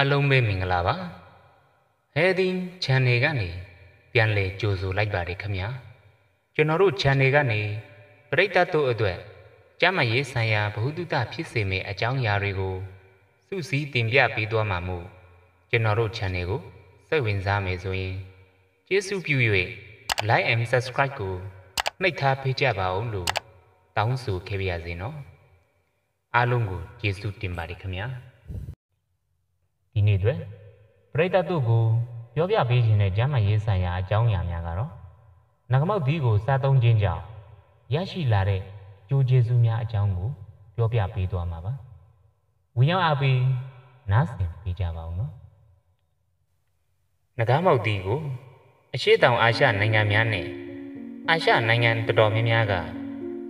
အလုံးပဲမင်္ဂလာပါဟဲဒီ channel ကနေပြန်လည်ကြိုဆိုလိုက်ပါတယ်ခင်ဗျာကျွန်တော်တို့ channel ကနေပရိသတ်တို့အတွက်ကျမ်းမာရေးဆိုင်ရာဗဟုသုတဖြစ်စေမယ့်အကြောင်းအရာတွေကိုစုစည်းတင်ပြပေးသွားမှာမို့ကျွန်တော်တို့ channel ကိုစိတ်ဝင်စားမယ်ဆိုရင်ကျေးဇူးပြု၍ like and subscribe ကိုနှိပ်ထားပေးကြပါဦးလို့တောင်းဆိုခဲ့ပါရစေနော်အားလုံးကိုကျေးဇူးတင်ပါတယ်ခင်ဗျာ ဒီနေ့အတွက်ပရိသတ်တို့ကိုပြောပြပေးခြင်းတဲ့ကျမ်းမာရေးဆိုင်ရာအကြောင်းအရာများကတော့ငကမောက်သီးကိုစားသုံးခြင်းကြောင့်ရရှိလာတဲ့ကျိုးကျေးဇူးများအကြောင်းကိုပြောပြပေးသွားမှာပါဝင်ရောက်အားပေးနားဆင်ပေးကြပါဦးနော်ငကားမောက်သီးကိုအရှိတောင်အာရှနိုင်ငံများနဲ့အာရှနိုင်ငံတော်တော်များများက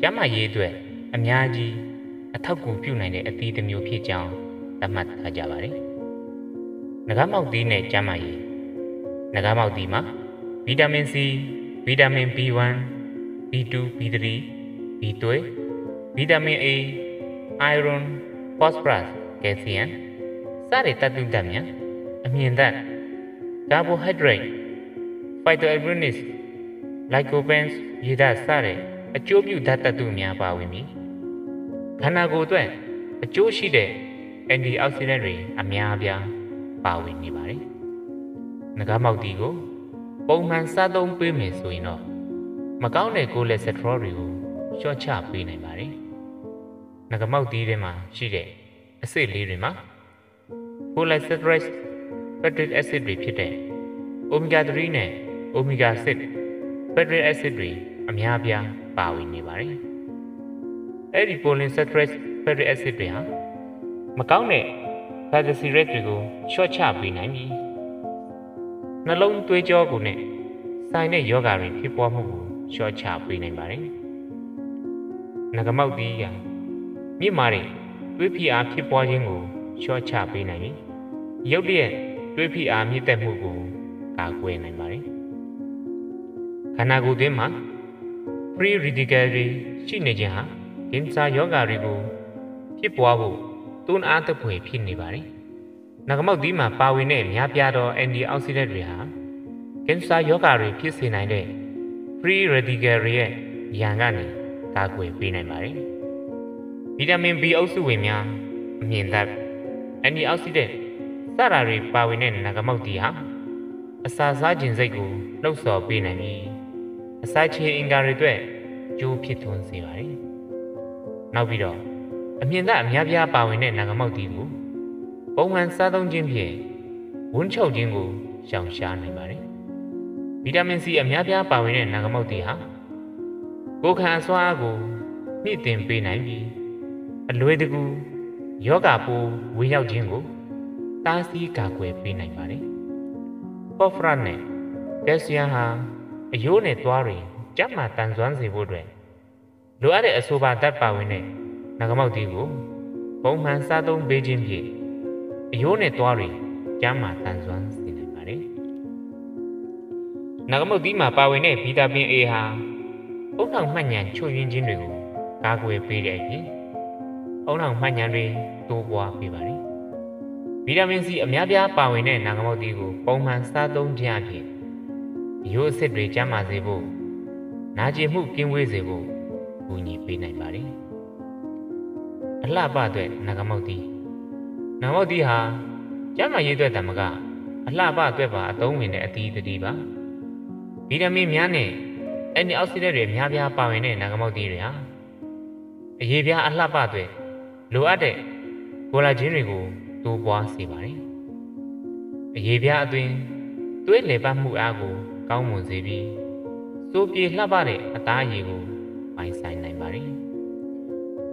ကျမ်းမာရေးအတွက်အများကြီးအထောက်အကူပြုနိုင်တဲ့အသီးတစ်မျိုးဖြစ်ကြောင်းသတ်မှတ်ထားကြပါတယ်။ နဂါမောက်သီးနဲ့ကျန်းမာရေးနဂါမောက်သီးမှာဗီတာမင် C ဗီတာမင် B1 B2 B3 B12 ဗီတာမင် A အိုင်ရွန်ဖော့စဖရပ်ကယ်လ်ဆီယမ်စတဲ့ဓာတုဓာတ်များအမြင်သတ်ကာဘိုဟိုက်ဒရိတ်ဖိုက်တိုအယ်ဘရနစ်လိုက်ကိုပန်စ်ရေဓာတ်စတဲ့အကျိုးပြုဓာတ်တတုများပါဝင်ပြီးခန္ဓာကိုယ်အတွက်အကျိုးရှိတဲ့အန်တီအောက်ဆီဒန့်တွေအများအပြား ပါဝင်နေပါတယ်။ငကားမောက်တီကိုပုံမှန်စားသုံးပေးမယ်ဆိုရင်တော့မကောင်းတဲ့ကိုလက်စထရောတွေကိုလျှော့ချပေးနိုင်ပါတယ်။ငကားမောက်တီထဲမှာရှိတဲ့အဆစ်လေးတွေမှာ polysaccharide fatty acid တွေဖြစ်တဲ့ omega 3နဲ့ omega 6 fatty acid တွေအများအပြားပါဝင်နေပါတယ်။အဲ့ဒီ polysaccharide fatty acid တွေဟာမကောင်းတဲ့ fatty acid တွေကိုချော့ချပေးနိုင်ပြီ။နှလုံးသွေးကြောကိုနဲ့ဆိုင်တဲ့ယောဂါတွေဖြစ်ပေါ်မှုကိုချော့ချပေးနိုင်ပါတယ်။ငကမောက်တီးကမြင့်မာတဲ့သွေးဖိအားဖြစ်ပေါ်ခြင်းကိုချော့ချပေးနိုင်ပြီ။ရုပ်တရက်သွေးဖိအားမြင့်တက်မှုကိုကာကွယ်နိုင်ပါတယ်။ခန္ဓာကိုယ်တွင်းမှာ free radical တွေရှိနေခြင်းဟာကင်ဆာယောဂါတွေကိုဖြစ်ပွားဖို့ တွန်းအားသက်ဖွယ်ဖြစ်နေပါတယ်။နဂမောက်သီးမှာပါဝင်တဲ့များပြားသော antioxidant တွေဟာကင်ဆာယောဂါတွေဖြစ်စေနိုင်တဲ့ free radical တွေရဲ့ရန်ကနေကာကွယ်ပေးနိုင်ပါတယ်။ဗီတာမင် B အုပ်စုဝင်များအမြင်သတ် antioxidant စတာတွေပါဝင်တဲ့နဂမောက်သီးဟာအစာစားခြင်းစိတ်ကိုလှုပ်ဆော်ပေးနိုင်ပြီးအစာချေအင်္ဂါတွေအတွက်ကျိုးဖြစ်ထွန်းစေပါတယ်။နောက်ပြီးတော့ အမြင်သက်အများပြားပါဝင်တဲ့နာဂမောက်တီကိုပုံမှန်စားသုံးခြင်းဖြင့်ဝန်းချုပ်ခြင်းကိုရှောင်ရှားနိုင်ပါတယ်။ဗီတာမင် C အများပြားပါဝင်တဲ့နာဂမောက်တီဟာကိုယ်ခံအစွမ်းအားကိုမြင့်တင်ပေးနိုင်ပြီးအလွယ်တကူယောဂပိုးဝေရောက်ခြင်းကိုတားဆီးကာကွယ်ပေးနိုင်ပါတယ်။ဖော့ဖရတ်နဲ့ကက်ဆီယမ်ဟာအယိုးနဲ့သွားတွေကြက်မှတန်ဆွမ်းစေဖို့အတွက်လိုအပ်တဲ့အဆိုပါဓာတ်ပါဝင်တဲ့ နဂမောက်တီကိုပုံမှန်စားသုံးပေးခြင်းဖြင့်အယိုးနဲ့သွားတွေကြမ်းမှတန်ဆွမ်းစေနိုင်ပါတယ်။နဂမောက်တီမှာပါဝင်တဲ့ဗီတာမင် A ဟာအုံနောက်မှတ်ဉဏ်ချွတ်ယွင်းခြင်းတွေကိုကာကွယ်ပေးတဲ့အပြင်အုံနောက်မှတ်ဉဏ်တွေတိုးပွားပေးပါတယ်။ဗီတာမင် C အများပြားပါဝင်တဲ့နဂမောက်တီကိုပုံမှန်စားသုံးခြင်းအပြင်ရိုးအစ်စ်တွေကျန်းမာစေဖို့နာကျင်မှုကင်းဝေးစေဖို့ကူညီပေးနိုင်ပါတယ်။ အလှပအတွက်နဂမောက်တီနဂမောက်တီဟာကျန်းမာရေးအတွက်တမကအလှပအတွက်ပါအသုံးဝင်တဲ့အသီးသတိပါ။ဗီတာမင်များနဲ့အန်တီအောက်ဆီဒန့်တွေအများပြားပါဝင်တဲ့နဂမောက်တီတွေဟာအရေးပြားအလှပအတွက်လိုအပ်တဲ့ကိုလာဂျင်တွေကိုတိုးပွားစေပါတယ်။အရေးပြားအတွင်းသွေးလေပတ်မှုအားကိုကောင်းမွန်စေပြီးစိုးပြေလှပတဲ့အသားအရည်ကိုပိုင်ဆိုင်နိုင်ပါတယ်။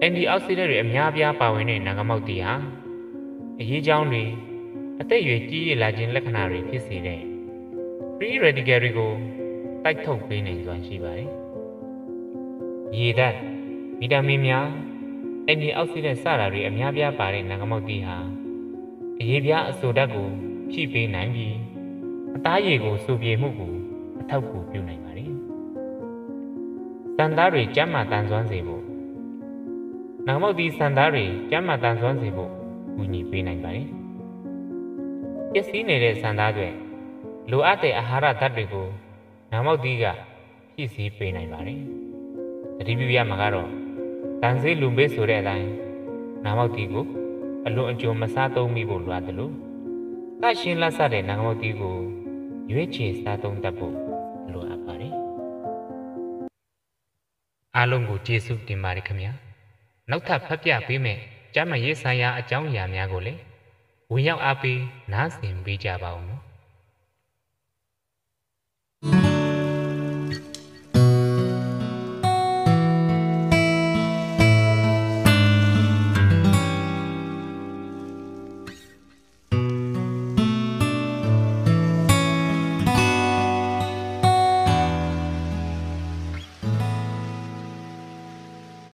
အန်တီအောက်ဆီဒန့်တွေအများပြားပါဝင်တဲ့နာဂမောက်တီဟာအရေးကြောင်းတွေအသက်အရွယ်ကြီးရလာခြင်းလက္ခဏာတွေဖြစ်စေတဲ့ free radical တွေကိုတိုက်ထုတ်ပေးနိုင်စွမ်းရှိပါတယ်။ရေဓာတ်ဗီတာမင်များအန်တီအောက်ဆီဒန့်စတာတွေအများပြားပါတဲ့နာဂမောက်တီဟာအရေးပြားအဆိုဓာတ်ကိုဖြည့်ပေးနိုင်ပြီးအသားရည်ကိုစူပြေမှုကိုအထောက်အကူပြုနိုင်ပါတယ်။စံသားတွေကျမ်းမာတန်ဆွမ်းစေဖို့ နောက်မောက်ဒီစံသားတွေကျမ်းမာတန်ဆွမ်းစေဖို့ကူညီပေးနိုင်ပါတယ်။ပျက်စီးနေတဲ့ဆန္ဒတွေလိုအပ်တဲ့အာဟာရဓာတ်တွေကိုနာမောက်သီးကဖြည့်ဆည်းပေးနိုင်ပါတယ်။တတိပြုရမှာကတော့တန်ဆေးလူမေးဆိုတဲ့အတိုင်းနာမောက်သီးကိုအလွန်အကျွံမစားသုံးမိဖို့လိုအပ်တယ်လို့တရှင်လက်ဆက်တဲ့နာမောက်သီးကိုရွေးချယ်စားသုံးတတ်ဖို့လိုအပ်ပါတယ်။အားလုံးကိုကျေးဇူးတင်ပါတယ်ခင်ဗျာ။ နောက်ထပ်ဖတ်ပြပေးမယ်ကျမ်းမရေးဆိုင်ရာအကြောင်းအရာများကိုလည်းဝင်ရောက်အားပေးနားဆင်ပေးကြပါဦးမယ်